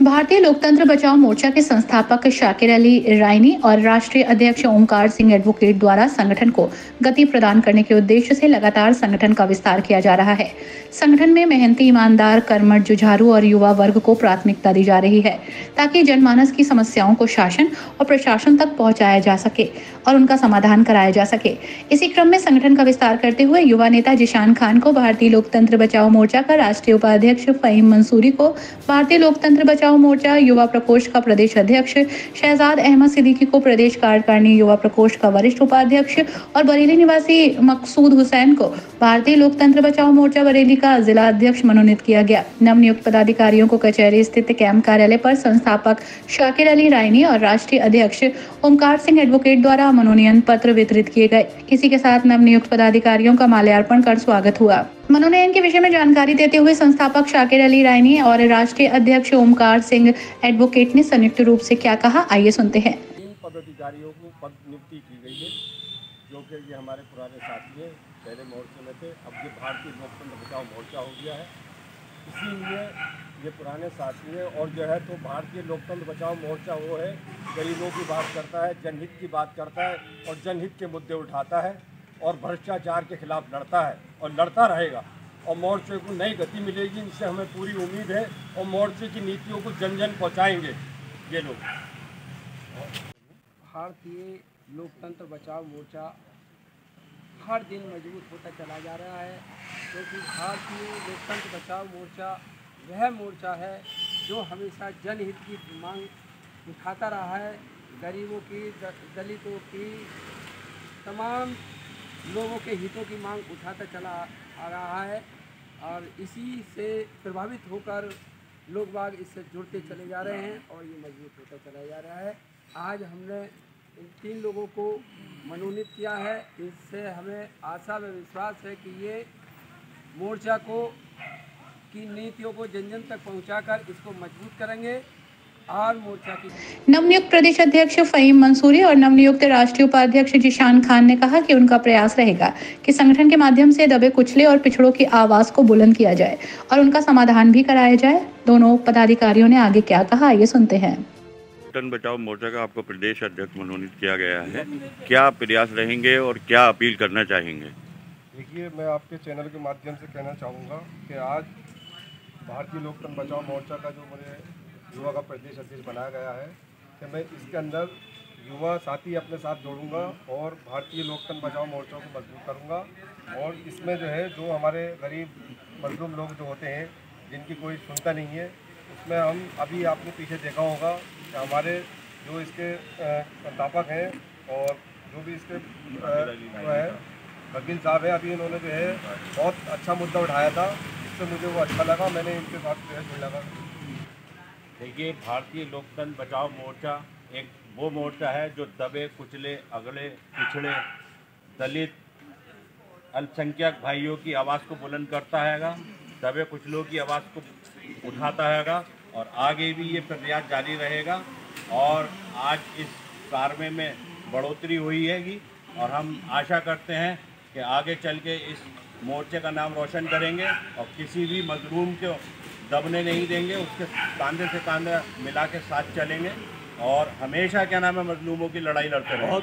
भारतीय लोकतंत्र बचाओ मोर्चा के संस्थापक शाकिर अली रायनी और राष्ट्रीय अध्यक्ष ओमकार सिंह एडवोकेट द्वारा संगठन को गति प्रदान करने के उद्देश्य से लगातार संगठन का विस्तार किया जा रहा है। संगठन में मेहनती, ईमानदार, कर्मठ, जुझारू और युवा वर्ग को प्राथमिकता दी जा रही है, ताकि जनमानस की समस्याओं को शासन और प्रशासन तक पहुँचाया जा सके और उनका समाधान कराया जा सके। इसी क्रम में संगठन का विस्तार करते हुए युवा नेता जिशान खान को भारतीय लोकतंत्र बचाओ मोर्चा का राष्ट्रीय उपाध्यक्ष फहीम मंसूरी को भारतीय लोकतंत्र बचाओ मोर्चा, युवा प्रकोष्ठ का प्रदेश अध्यक्ष शहजाद अहमद सिद्दीकी को प्रदेश कार्यकारिणी युवा प्रकोष्ठ का वरिष्ठ उपाध्यक्ष और बरेली निवासी मकसूद हुसैन को भारतीय लोकतंत्र बचाओ मोर्चा बरेली का जिला अध्यक्ष मनोनीत किया गया। नवनियुक्त पदाधिकारियों को कचहरी स्थित कैंप कार्यालय पर संस्थापक शाकिर अली रायनी और राष्ट्रीय अध्यक्ष ओमकार सिंह एडवोकेट द्वारा मनोनयन पत्र वितरित किए गए। इसी के साथ नवनियुक्त पदाधिकारियों का माल्यार्पण कर स्वागत हुआ। मनोनयन के विषय में जानकारी देते हुए संस्थापक शाकिर अली रायनी और राष्ट्रीय अध्यक्ष ओमकार सिंह एडवोकेट ने संयुक्त रूप से क्या कहा, आइए सुनते हैं। तीन पदाधिकारियों को पद नियुक्ति की गई है, जो कि ये हमारे पुराने साथी हैं, पहले मोर्चे में थे, अब ये भारतीय लोकतंत्र बचाओ मोर्चा हो गया है। इसीलिए ये पुराने साथी हैं और जो है तो भारतीय लोकतंत्र बचाओ मोर्चा वो है, गरीबों की बात करता है, जनहित की बात करता है और जनहित के मुद्दे उठाता है। और भ्रष्टाचार के खिलाफ लड़ता है और लड़ता रहेगा। और मोर्चे को नई गति मिलेगी इससे हमें पूरी उम्मीद है और मोर्चे की नीतियों को जन जन पहुँचाएँगे। ये लोग। भारतीय लोकतंत्र बचाव मोर्चा हर दिन मज़बूत होता चला जा रहा है, क्योंकि तो भारतीय लोकतंत्र बचाव मोर्चा वह मोर्चा है जो हमेशा जनहित की मांग उठाता रहा है। गरीबों की, दलितों की, तमाम लोगों के हितों की मांग उठाता चला आ रहा है और इसी से प्रभावित होकर लोग बाग इससे जुड़ते चले जा रहे हैं और ये मज़बूत होता चला जा रहा है। आज हमने इन तीन लोगों को मनोनीत किया है। इससे हमें आशा व विश्वास है कि ये मोर्चा को, की नीतियों को जन जन तक पहुंचाकर इसको मज़बूत करेंगे। नवनियुक्त प्रदेश अध्यक्ष फहीम मंसूरी और नवनियुक्त राष्ट्रीय उपाध्यक्ष जिशान खान ने कहा कि उनका प्रयास रहेगा कि संगठन के माध्यम से दबे कुचले और पिछड़ों की आवाज़ को बुलंद किया जाए और उनका समाधान भी कराया जाए। दोनों पदाधिकारियों ने आगे क्या कहा ये सुनते हैं। टन बचाओ मोर्चा का आपको प्रदेश अध्यक्ष मनोनीत किया गया है। क्या प्रयास रहेंगे और क्या अपील करना चाहेंगे? देखिए मैं आपके चैनल के माध्यम से कहना चाहूँगा कि आज भारतीय लोकतंत्र बचाओ मोर्चा का जो मुझे युवा का प्रदेश अध्यक्ष बनाया गया है कि मैं इसके अंदर युवा साथी अपने साथ जोड़ूँगा और भारतीय लोकतंत्र बचाओ मोर्चा को मज़बूत करूँगा। और इसमें जो है, जो हमारे गरीब मजलूम लोग जो होते हैं, जिनकी कोई सुनता नहीं है, उसमें हम अभी आपने पीछे देखा होगा कि हमारे जो इसके संस्थापक हैं और जो भी इसके जो है, वकील साहब है, अभी इन्होंने जो है बहुत अच्छा मुद्दा उठाया था। इससे मुझे वो अच्छा लगा, मैंने इनके साथ जो है जुड़ लगा देखिए, भारतीय लोकतंत्र बचाओ मोर्चा एक वो मोर्चा है जो दबे, कुचले, अगले, पिछड़े, दलित, अल्पसंख्यक भाइयों की आवाज़ को बुलंद करता हैगा, दबे, कुचलों की आवाज़ को उठाता हैगा और आगे भी ये प्रयास जारी रहेगा और आज इस कार्य में बढ़ोतरी हुई हैगी और हम आशा करते हैं कि आगे चल के इस मोर्चे का नाम रोशन करेंगे और किसी भी मजलूम को दबने नहीं देंगे, उसके कांधे से कांधे मिला के साथ चलेंगे और हमेशा क्या नाम है, मजलूमों की लड़ाई लड़ते रहेंगे।